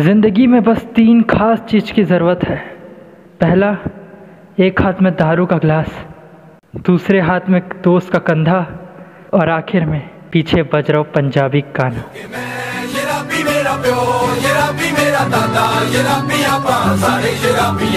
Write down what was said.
ज़िंदगी में बस तीन खास चीज़ की ज़रूरत है। पहला, एक हाथ में दारू का गिलास, दूसरे हाथ में दोस्त का कंधा, और आखिर में पीछे बज रहा पंजाबी गाना। शराबी